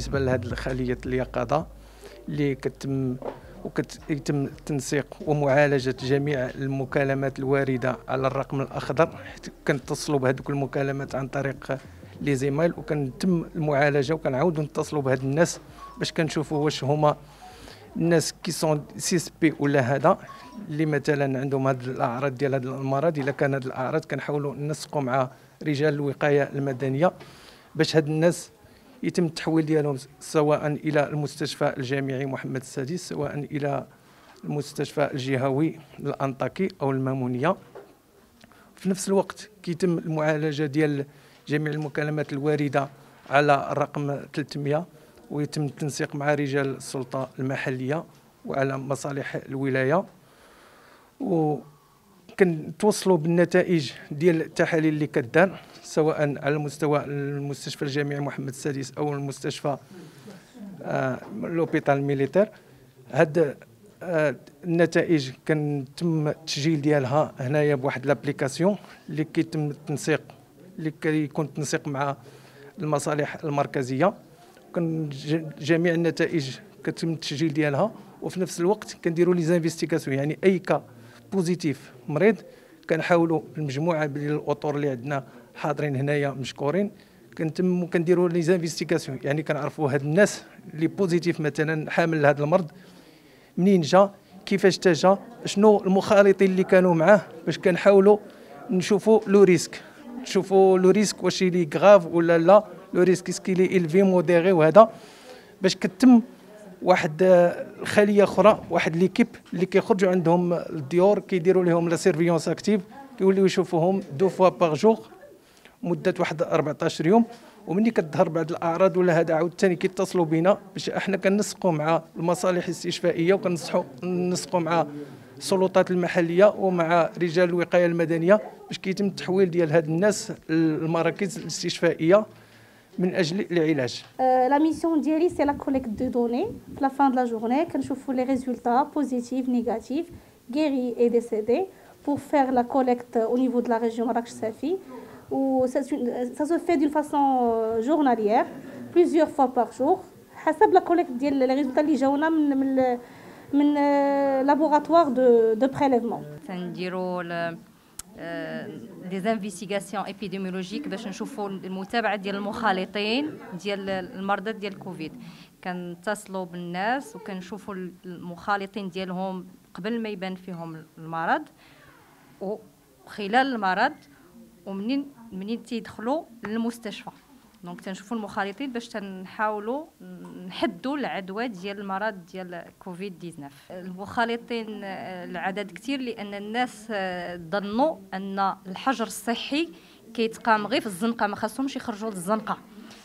بالنسبة لهذه خليه اليقظة اللي كتم وكيتم تنسيق ومعالجة جميع المكالمات الواردة على الرقم الأخضر حيت كنتصلوا بهذوك المكالمات عن طريق les emails وكنتم المعالجة وكنعاودوا نتصلوا بهاد الناس باش كنشوفوا واش هما الناس qui sont suspects ولا هذا اللي مثلا عندهم هاد الأعراض ديال هاد المرض. إلا كان هاد الأعراض كنحاولوا ننسقوا مع رجال الوقاية المدنية باش هاد الناس يتم التحويل ديالهم سواء إلى المستشفى الجامعي محمد السادس سواء إلى المستشفى الجهوي الأنطاكي أو المامونية. في نفس الوقت كيتم المعالجة ديال جميع المكالمات الواردة على الرقم 300 ويتم التنسيق مع رجال السلطة المحلية وعلى مصالح الولاية. و كنتوصلوا بالنتائج ديال التحاليل اللي كدار سواء على مستوى المستشفى الجامعي محمد السادس أو المستشفى آه l'hôpital militaire هاد آه النتائج كنتم التسجيل ديالها هنايا بواحد l'application اللي كيتم التنسيق اللي كيكون التنسيق مع المصالح المركزية. كان جميع النتائج كتم التسجيل ديالها وفي نفس الوقت كنديروا les investigations يعني أي cas positif مريض كنحاولوا المجموعة ديال الأطر اللي عندنا حاضرين هنايا مشكورين كنتم كنديروا les investigations يعني كنعرفوا هاد الناس اللي positif مثلا حامل لهذا المرض. منين جا؟ كيفاش تجا شنو المخالطين اللي كانوا معاه؟ باش كنحاولوا نشوفوا le risque. نشوفوا le risque واش il est grave ولا لا le risque est-ce qu'il est élevé modéré وهذا. باش كتم واحد الخليه أخرى واحد l'équipe اللي كيخرجوا عندهم الديور كيديروا لهم la surveillance active كيوليو يشوفوهم deux fois par jour مدة واحد 14 يوم. ومني كتظهر بعض الأعراض ولا هذا عاوتاني كيتصلوا بينا باش إحنا كنسقوا مع المصالح الاستشفائية وكنصحوا نسقوا مع السلطات المحلية ومع رجال الوقاية المدنية باش كيتم التحويل ديال هاد الناس للمراكز الاستشفائية. من اجل العلاج لا ميسيون ديالي سي لا كوليكت دو دوني في لا فان دو لا جورني كنشوفوا لي ريزولتا بوزيتيف نيجاتيف guéri et décédé pour faire la collecte au niveau de la région Marrakech-Safi. Ça, ça se fait d'une façon journalière, plusieurs fois par jour. حسب لا كوليكت ديال لي ريزولتا اللي جاونا من من من لابوغاتوار دو دو بريليفمون تنديروا des investigations épidémiologiques باش نشوفوا المتابعة ديال المخالطين ديال المرضى ديال كوفيد كنتصلوا بالناس وكنشوفوا المخالطين ديالهم قبل ما يبان فيهم المرض وخلال المرض ومنين منين تيدخلوا للمستشفى. donc تنشوفوا المخالطين باش تنحاولوا نحدوا العدوى ديال المرض ديال كوفيد 19 المخالطين العدد كثير لأن الناس ظنوا ان الحجر الصحي كيتقام غير في الزنقه ما خاصهمش يخرجوا للزنقه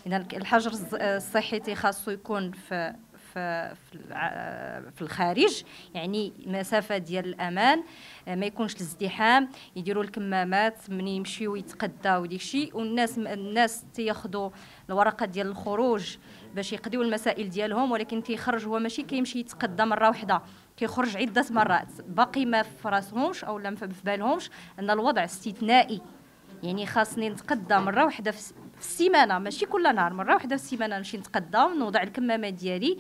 اذا الحجر الصحي تيخاصو يكون في في الخارج يعني مسافة ديال الأمان ما يكونش الازدحام يديروا الكمامات من يمشيو يتقداو داكشي والناس الناس تياخذوا الورقة ديال الخروج باش يقضيو المسائل ديالهم ولكن تيخرج هو ماشي كيمشي يتقدى مرة واحدة كيخرج عدة مرات. باقي ما في راسهمش أو لا في بالهمش أن الوضع استثنائي يعني خاصني نتقدى مرة واحدة في السيمانه ماشي كل نهار مرة واحدة في السيمانه نمشي نتقدى ونوضع الكمامة ديالي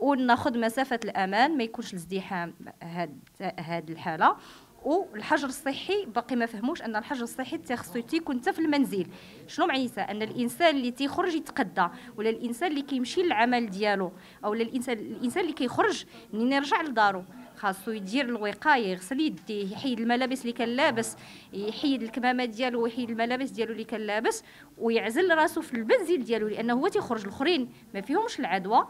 وناخذ مسافة الأمان ما يكونش الازدحام هاد هاد الحالة. والحجر الصحي باقي ما فهموش أن الحجر الصحي خصو تيكون حتى في المنزل. شنو معنيتها؟ أن الإنسان اللي تيخرج يتقدى ولا الإنسان اللي كيمشي للعمل ديالو أو الانسان الإنسان اللي كيخرج منين يرجع لدارو. خاصو يدير الوقاية يغسل يديه يحيد الملابس اللي كان لابس يحيد الكمامات ديالو ويحيد الملابس ديالو اللي كان لابس ويعزل راسو في المنزل ديالو لأنه هو تيخرج الأخرين. ما فيهمش العدوى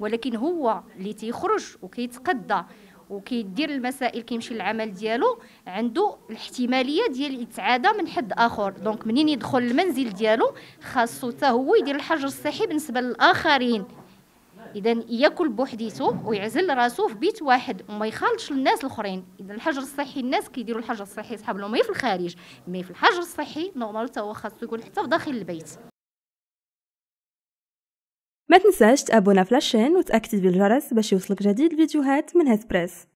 ولكن هو اللي تيخرج وكيتقدى وكيدير المسائل كيمشي للعمل ديالو عنده الاحتمالية ديال يتعادى من حد آخر. donc منين يدخل المنزل ديالو خاصو حتى هو يدير الحجر الصحي بالنسبة للآخرين. اذا يأكل بوحديته ويعزل راسو في بيت واحد وما يخالطش الناس الآخرين. اذا الحجر الصحي الناس كيديروا الحجر الصحي صحاب لهم في الخارج. mais في الحجر الصحي normal حتى هو خاصو يكون حتى في داخل البيت. ما تنساش تابونا في la chaîne وتاكتيفي الجرس باش يوصلك جديد الفيديوهات من هيث بريس.